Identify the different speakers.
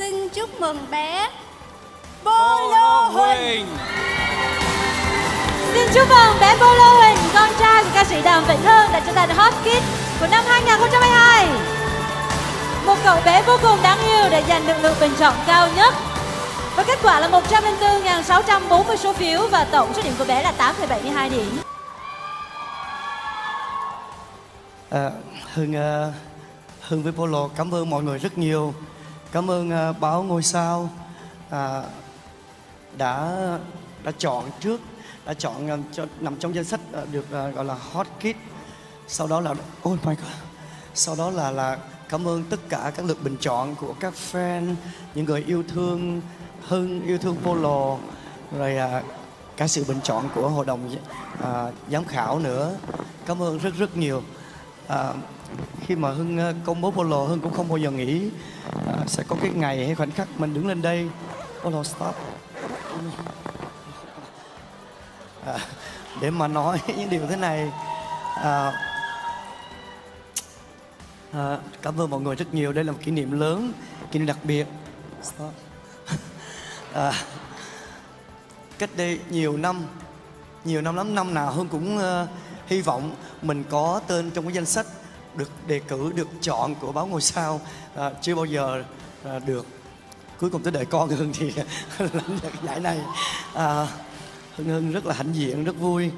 Speaker 1: xin chúc mừng bé Bolo Huỳnh
Speaker 2: Xin chúc mừng bé Bolo Huỳnh, con trai của ca sĩ Đàm Vĩnh Hưng đã trở thành Hot Kid của năm 2022. Một cậu bé vô cùng đáng yêu để giành được lượng bình chọn cao nhất. Và kết quả là 104.640 số phiếu và tổng số điểm của bé là 8,72 điểm.
Speaker 3: À, Hưng à, Hưng với Polo cảm ơn mọi người rất nhiều. Cảm ơn à, uh, báo ngôi sao uh, đã đã chọn trước đã chọn uh, cho, nằm trong danh sách uh, được uh, gọi là hot kid. Sau đó là oh my god. Sau đó là là cảm ơn tất cả các lượt bình chọn của các fan, những người yêu thương Hưng, yêu thương Polo rồi uh, cả sự bình chọn của hội đồng uh, giám khảo nữa. Cảm ơn rất rất nhiều. À, khi mà Hưng ờ, công bố Polo Hưng cũng không bao giờ nghĩ à, sẽ có cái ngày hay khoảnh khắc mình đứng lên đây. Polo stop. À, để mà nói những điều thế này à, à, cảm ơn mọi người rất nhiều. Đây là một kỷ niệm lớn kỷ niệm đặc biệt. Stop. À, cách đây nhiều năm nhiều năm lắm năm nào Hưng cũng uh, hy vọng mình có tên trong cái danh sách được đề cử được chọn của báo ngôi sao uh, chưa bao giờ uh, được. Cuối cùng tới đợi con Hưng thì lãnh được giải này. Uh, Hưng Hưng rất là hãnh diện rất vui.